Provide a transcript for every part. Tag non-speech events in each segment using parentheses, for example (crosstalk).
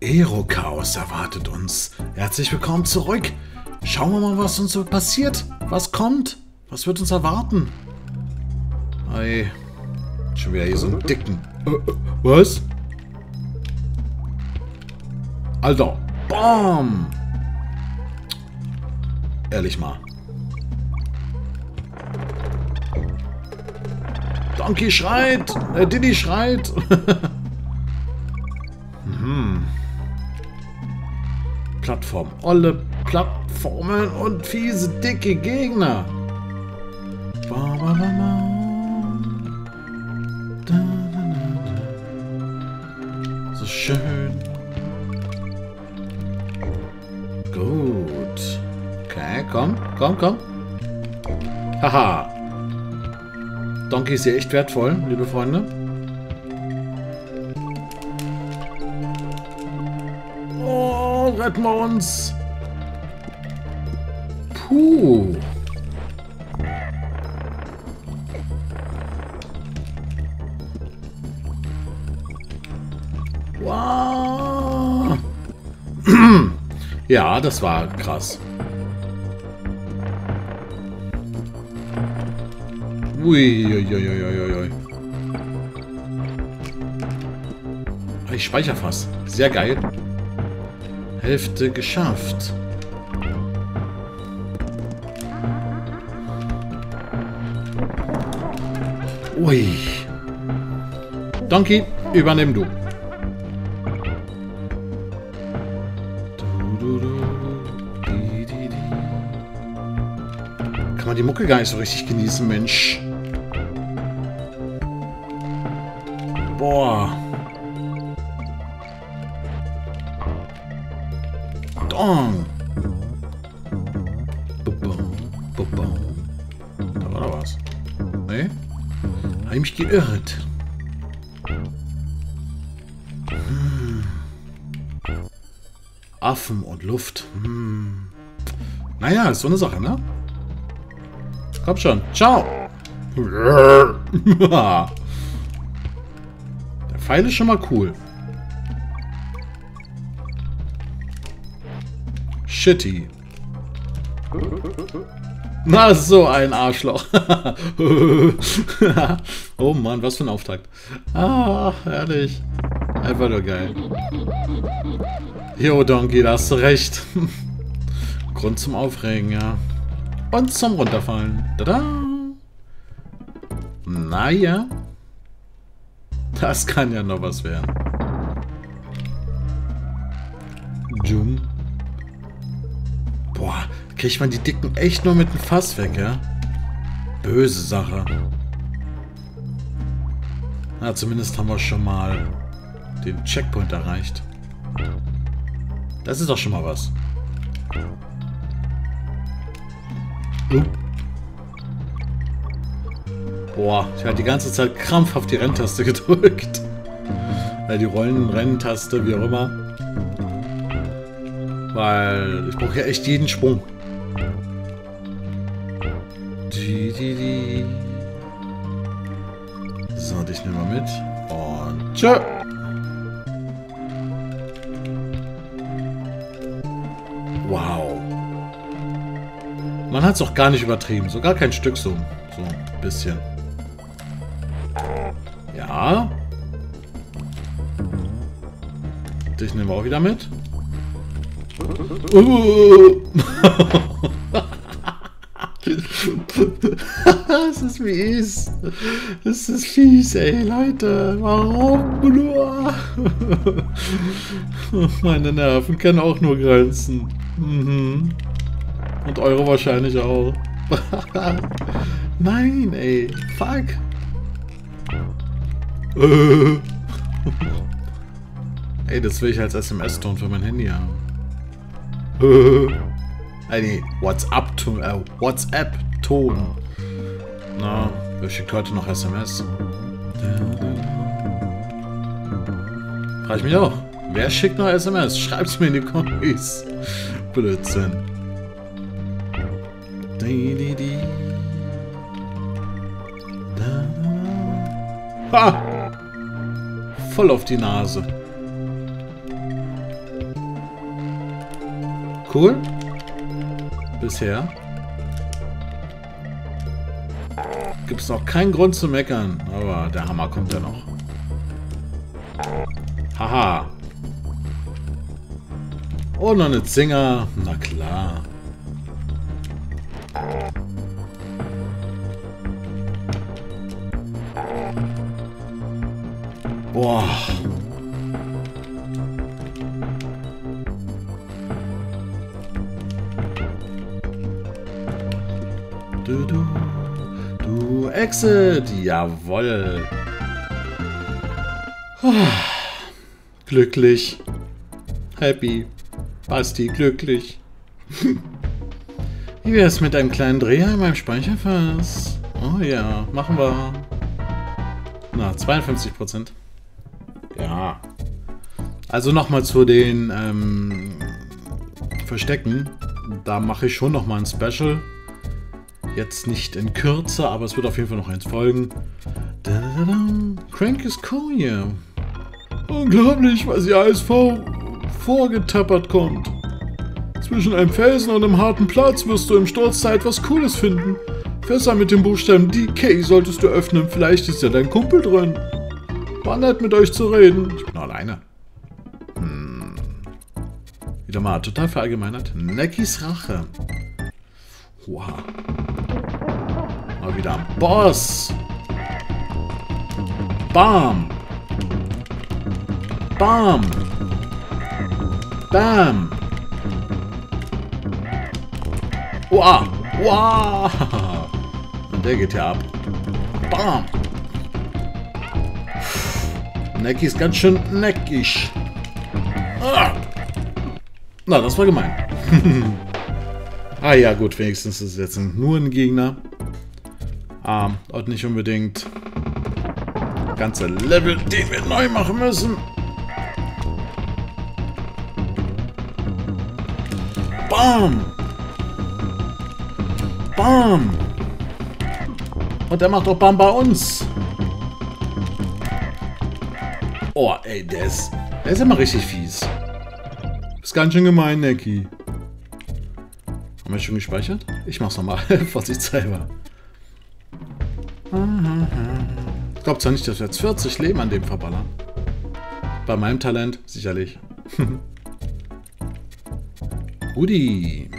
Aero-Chaos erwartet uns. Herzlich willkommen zurück. Schauen wir mal, was uns so passiert. Was kommt? Was wird uns erwarten? Ei. Schon wieder hier so einen dicken. Äh, äh, was? Alter. Bam! Ehrlich mal. Donkey schreit! Äh, Diddy schreit! (laughs) Plattform. Olle Plattformen und fiese, dicke Gegner. Ba, ba, ba, da, da, da. So schön. Gut. Okay, komm, komm, komm. Haha. Donkey ist hier echt wertvoll, liebe Freunde. Retten wir uns. Puh. Wow. (clears throat) ja, das war krass. Uiuiuiuiui. Ich speichere fast. Sehr geil. Hälfte geschafft. Ui. Donkey, übernimm du. Kann man die Mucke gar nicht so richtig genießen, Mensch. Mich geirrt. Hm. Affen und Luft. Hm. Naja, ist so eine Sache, ne? Komm schon. Ciao. (laughs) Der Pfeil ist schon mal cool. Shitty. Na, so ein Arschloch. (laughs) oh Mann, was für ein Auftakt. Ah, herrlich. Einfach nur geil. Jo, Donkey, da hast du recht. (laughs) Grund zum Aufregen, ja. Und zum Runterfallen. Tada! Naja. Das kann ja noch was werden. Kriegt man die Dicken echt nur mit dem Fass weg, ja? Böse Sache. Na, zumindest haben wir schon mal den Checkpoint erreicht. Das ist doch schon mal was. Boah, ich habe die ganze Zeit krampfhaft die Renntaste (laughs) gedrückt. Die Rollen-Renntaste, wie auch immer. Weil ich brauche ja echt jeden Sprung. So, dich nehmen wir mit. Und tschö. Wow. Man hat es auch gar nicht übertrieben. So gar kein Stück so. So ein bisschen. Ja. Dich nehmen wir auch wieder mit. Uh. (laughs) (laughs) (laughs) das ist mies. Das ist fies, ey, Leute. Warum nur? (laughs) Meine Nerven kennen auch nur Grenzen. Mhm. Und eure wahrscheinlich auch. (laughs) Nein, ey. Fuck. ey, das will ich als SMS-Ton für mein Handy haben. Äh, nee, WhatsApp-Ton. Äh, WhatsApp-Ton. Na, wer schickt heute noch SMS? Frag ich mich auch. Wer schickt noch SMS? Schreibt's mir in die Kommis. Blödsinn. Ha! Voll auf die Nase. Cool. Bisher. Gibt es noch keinen Grund zu meckern. Aber der Hammer kommt ja noch. Haha. Oh, noch eine Zinger. Na klar. Boah. Du, du, du, Exit. Jawoll. Glücklich. Happy. Basti, glücklich. (laughs) Wie wäre es mit einem kleinen Dreher in meinem Speicherfass? Oh ja, machen wir. Na, 52 Prozent. Ja. Also nochmal zu den ähm, Verstecken. Da mache ich schon nochmal ein Special. Jetzt nicht in Kürze, aber es wird auf jeden Fall noch eins folgen. Da, da, da, Crank ist cool hier. Unglaublich, was ihr ASV vorgetappert kommt. Zwischen einem Felsen und einem harten Platz wirst du im Sturzzeit etwas Cooles finden. Fässer mit dem Buchstaben DK solltest du öffnen. Vielleicht ist ja dein Kumpel drin. War nett mit euch zu reden. Ich bin alleine. Hm. Wieder mal total verallgemeinert. Neckis Rache. Wow. Mal wieder ein Boss. Bam. Bam. Bam. Wow. Wow. Und der geht ja ab. Bam. Necki ist ganz schön neckig. Ah. Na, das war gemein. (laughs) ah ja, gut, wenigstens ist es jetzt nur ein Gegner. Ah, und nicht unbedingt ganze Level, den wir neu machen müssen. Bam! Bam! Und der macht auch Bam bei uns. Oh, ey, der ist, der ist immer richtig fies. Ist ganz schön gemein, Necki. Haben wir schon gespeichert? Ich mach's nochmal, (laughs) vorsichtshalber. Ich glaube zwar nicht, dass wir jetzt 40 Leben an dem verballern. Bei meinem Talent sicherlich. (laughs) Rudi.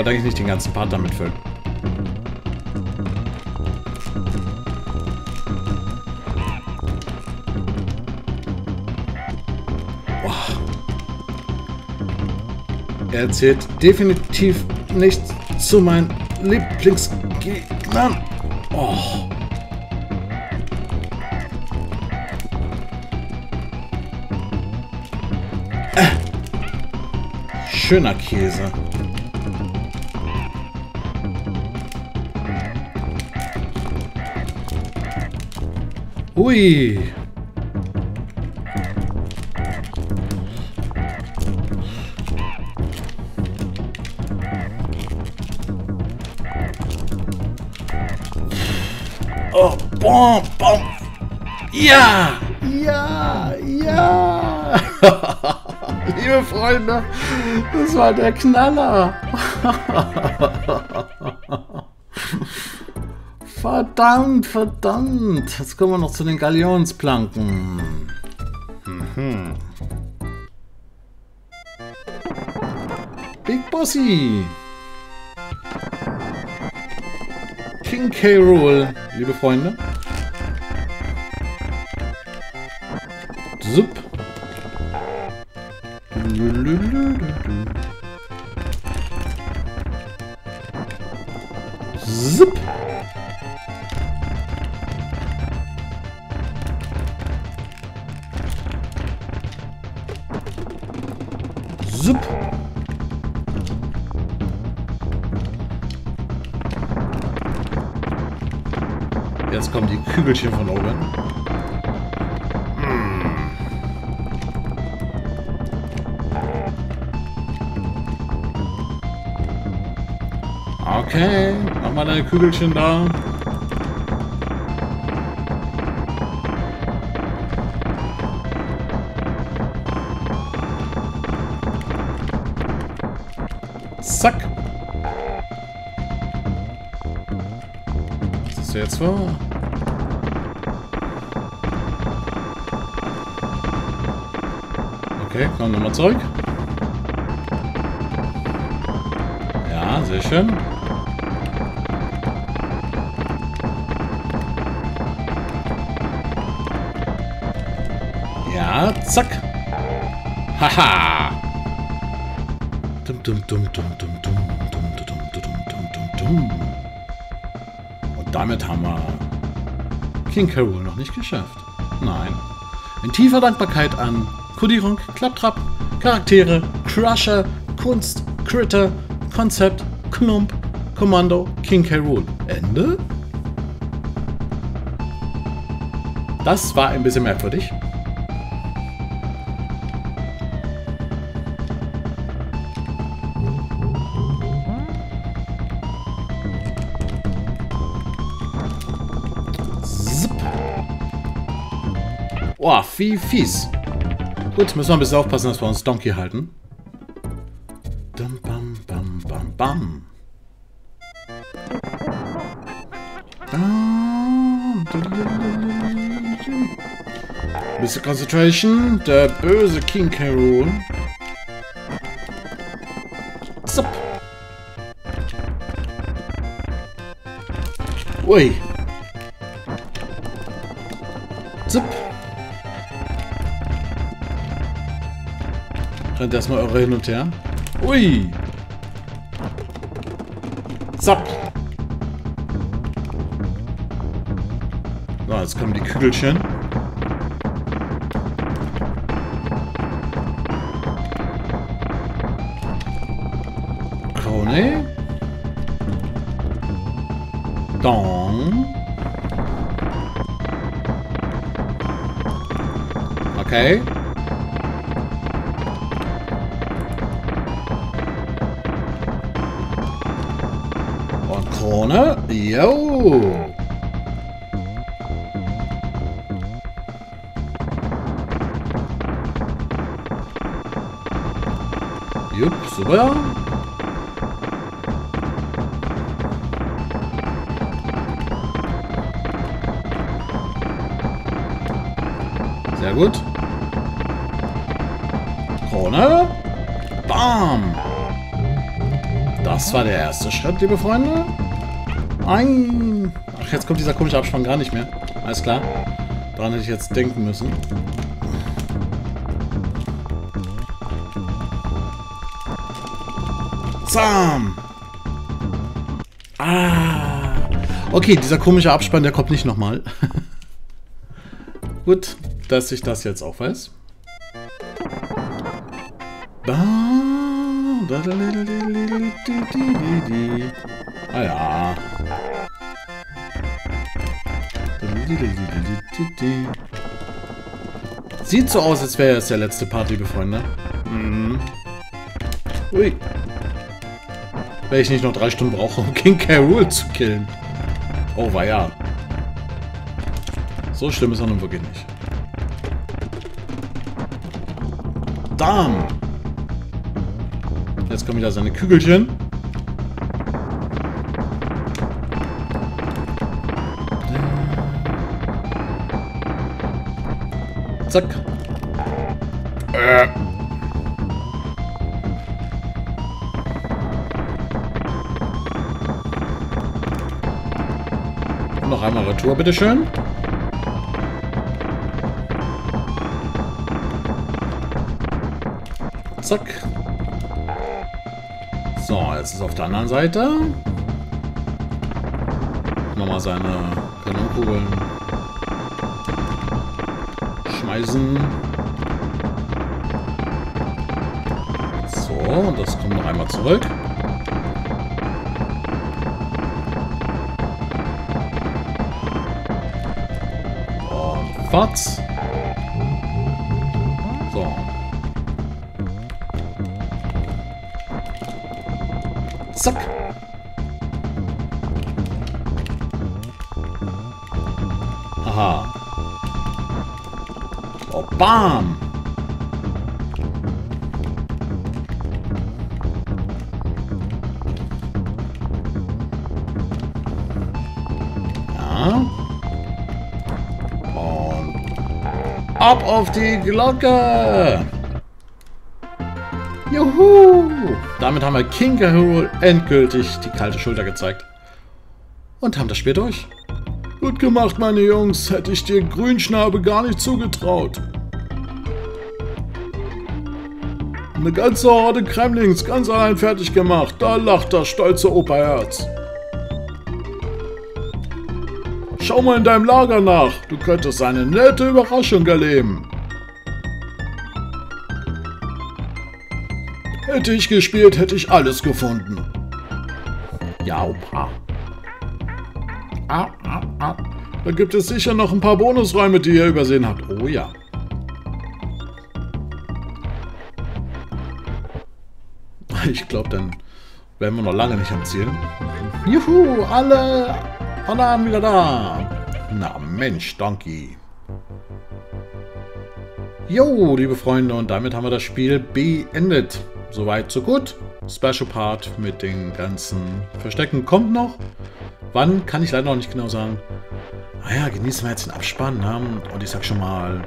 Wollte eigentlich nicht den ganzen Part damit füllen. Boah. Er erzählt definitiv nichts zu meinen Lieblingsgegnern. Oh. Äh. Schöner Käse. Hui. Oh, bom, bom. Ja, ja, ja. (laughs) Liebe Freunde, das war der Knaller. (laughs) Verdammt, verdammt. Jetzt kommen wir noch zu den Galionsplanken. Mhm. Big Bossy. King K. Rule, liebe Freunde. Zup. Zup. Zup. Jetzt kommen die Kügelchen von oben. Okay, mach mal deine Kügelchen da. Zack. Was ist jetzt vor? Okay, komm nochmal zurück. Ja, sehr schön. Zack. Haha. Dum dum dum dum dum dum dum dum dum dum dum dum. Und damit haben wir King Carol noch nicht geschafft. Nein. In tiefer Dankbarkeit an Kudirunk, Klapptrapp, Charaktere, Crusher, Kunst, Critter, Konzept, Klump, Kommando, King K. Rool. Ende? Das war ein bisschen merkwürdig. Oh, wie fies. Gut, müssen wir ein bisschen aufpassen, dass wir uns Donkey halten. Dum, bam, bam, bam, bam. Bisschen Concentration. Der böse King. Rool. Zup. Ui. Rennt erstmal eure hin und her. Ui. Zapp. So, jetzt kommen die Kügelchen. Krone. Dong. Okay. Krone. Jo. Jupp, super. Sehr gut. Krone. Bam. Das war der erste Schritt, liebe Freunde. Ein. Ach, jetzt kommt dieser komische Abspann gar nicht mehr. Alles klar. Daran hätte ich jetzt denken müssen. Zam. Ah. Okay, dieser komische Abspann, der kommt nicht nochmal. Gut, dass ich das jetzt auch weiß. Ah ja. Sieht so aus, als wäre es der letzte Part, liebe Freunde. Mhm. Ui. Wenn ich nicht noch drei Stunden brauche, um King K. Rool zu killen. Oh, war ja. So schlimm ist er nun wirklich nicht. Damn. Jetzt kommen wieder seine Kügelchen. Zack. Äh. Noch einmal Retour, bitteschön. Zack. So, jetzt ist auf der anderen Seite. Nochmal seine Kanonkugeln schmeißen. So, und das kommt noch einmal zurück. Fatz. Oh, bam. Ja. Und ab auf die Glocke. Juhu! Damit haben wir King Kahul endgültig die kalte Schulter gezeigt. Und haben das Spiel durch. Gut gemacht, meine Jungs. Hätte ich dir Grünschnabel gar nicht zugetraut. Eine ganze Horde Kremlings ganz allein fertig gemacht. Da lacht das stolze Operherz. Schau mal in deinem Lager nach. Du könntest eine nette Überraschung erleben. Hätte ich gespielt, hätte ich alles gefunden. Ja, Opa. Ah, ah. Da gibt es sicher noch ein paar Bonusräume, die ihr übersehen habt. Oh ja. (laughs) Ich glaube, dann wären wir noch lange nicht am Ziel. Juhu, alle Bananen wieder da. Na Mensch, Donkey. Jo, liebe Freunde, und damit haben wir das Spiel beendet. Soweit, so gut. Special Part mit den ganzen Verstecken kommt noch. Wann, kann ich leider noch nicht genau sagen. Naja, genießen wir jetzt den Abspann. Ne? Und ich sag schon mal,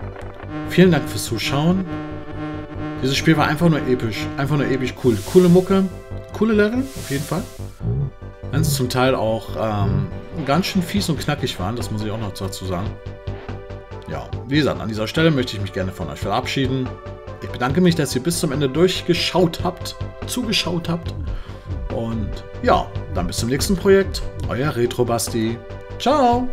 vielen Dank fürs Zuschauen. Dieses Spiel war einfach nur episch. Einfach nur episch cool. Coole Mucke, coole Level, auf jeden Fall. Wenn sie zum Teil auch ähm, ganz schön fies und knackig waren, das muss ich auch noch dazu sagen. Ja, wie gesagt, an dieser Stelle möchte ich mich gerne von euch verabschieden. Ich bedanke mich, dass ihr bis zum Ende durchgeschaut habt, zugeschaut habt. Und ja, dann bis zum nächsten Projekt. Euer Retro Basti. Ciao!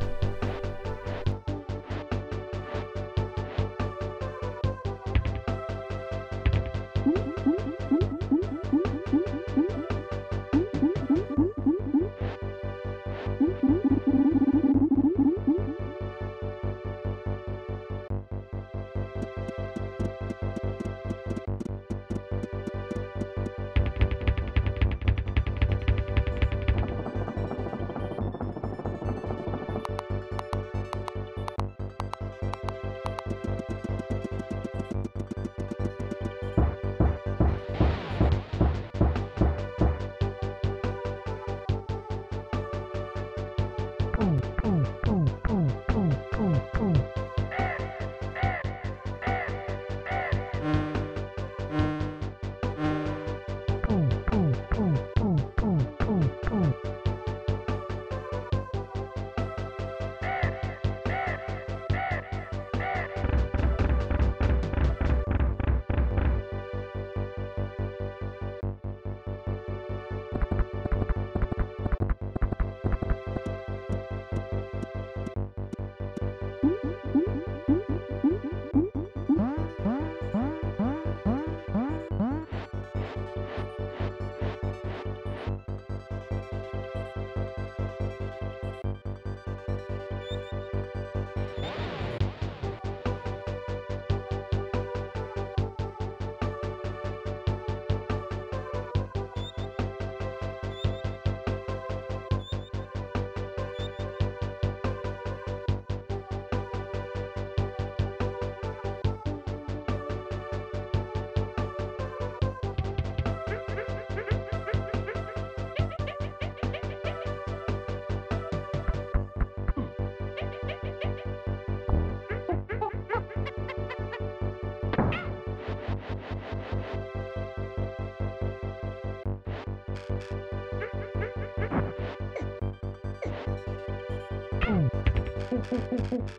フフフフフ。